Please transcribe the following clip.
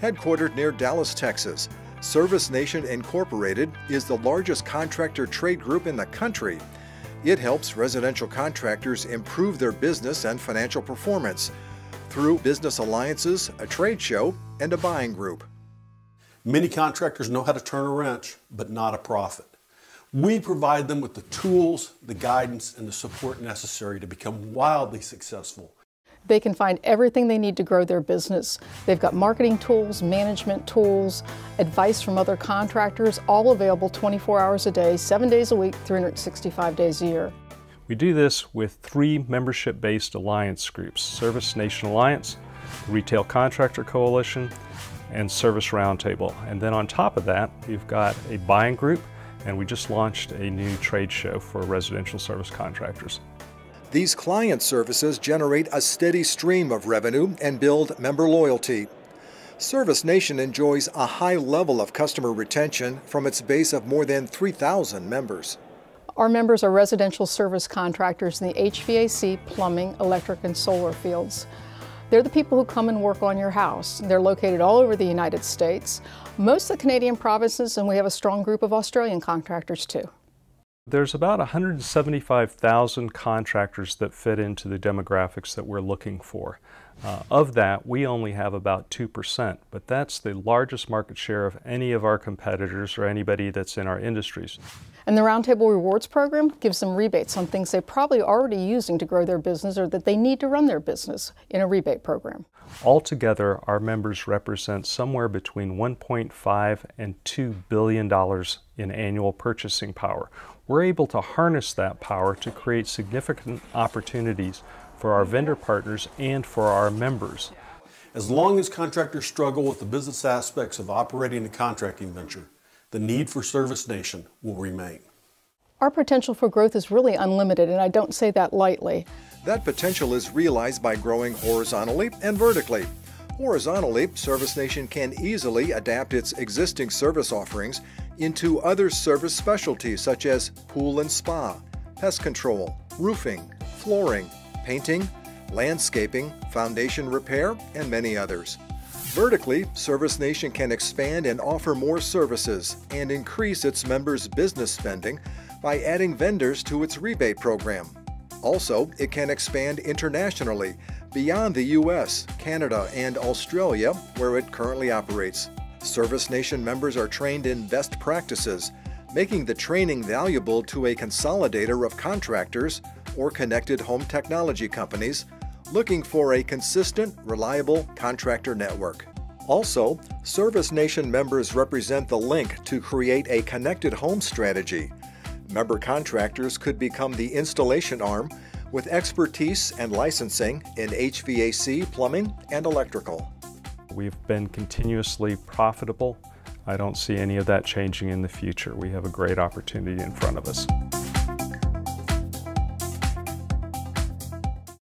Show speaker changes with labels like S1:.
S1: Headquartered near Dallas, Texas, Service Nation Incorporated is the largest contractor trade group in the country. It helps residential contractors improve their business and financial performance through business alliances, a trade show, and a buying group.
S2: Many contractors know how to turn a wrench, but not a profit. We provide them with the tools, the guidance, and the support necessary to become wildly successful.
S3: They can find everything they need to grow their business. They've got marketing tools, management tools, advice from other contractors, all available 24 hours a day, 7 days a week, 365 days a year.
S4: We do this with three membership-based alliance groups, Service Nation Alliance, Retail Contractor Coalition, and Service Roundtable. And then on top of that, we've got a buying group and we just launched a new trade show for residential service contractors.
S1: These client services generate a steady stream of revenue and build member loyalty. Service Nation enjoys a high level of customer retention from its base of more than 3,000 members.
S3: Our members are residential service contractors in the HVAC, plumbing, electric, and solar fields. They're the people who come and work on your house. They're located all over the United States, most of the Canadian provinces, and we have a strong group of Australian contractors too.
S4: There's about 175,000 contractors that fit into the demographics that we're looking for. Uh, of that, we only have about 2%, but that's the largest market share of any of our competitors or anybody that's in our industries.
S3: And the Roundtable Rewards program gives them rebates on things they're probably already using to grow their business or that they need to run their business in a rebate program.
S4: Altogether, our members represent somewhere between 1.5 and 2 billion dollars in annual purchasing power. We're able to harness that power to create significant opportunities for our vendor partners, and for our members.
S2: As long as contractors struggle with the business aspects of operating a contracting venture, the need for Service Nation will remain.
S3: Our potential for growth is really unlimited, and I don't say that lightly.
S1: That potential is realized by growing horizontally and vertically. Horizontally, Service Nation can easily adapt its existing service offerings into other service specialties such as pool and spa, pest control, roofing, flooring, painting, landscaping, foundation repair, and many others. Vertically, Service Nation can expand and offer more services and increase its members' business spending by adding vendors to its rebate program. Also, it can expand internationally beyond the US, Canada, and Australia, where it currently operates. Service Nation members are trained in best practices, making the training valuable to a consolidator of contractors or connected home technology companies looking for a consistent, reliable contractor network. Also, Service Nation members represent the link to create a connected home strategy. Member contractors could become the installation arm with expertise and licensing in HVAC, plumbing, and electrical.
S4: We've been continuously profitable. I don't see any of that changing in the future. We have a great opportunity in front of us.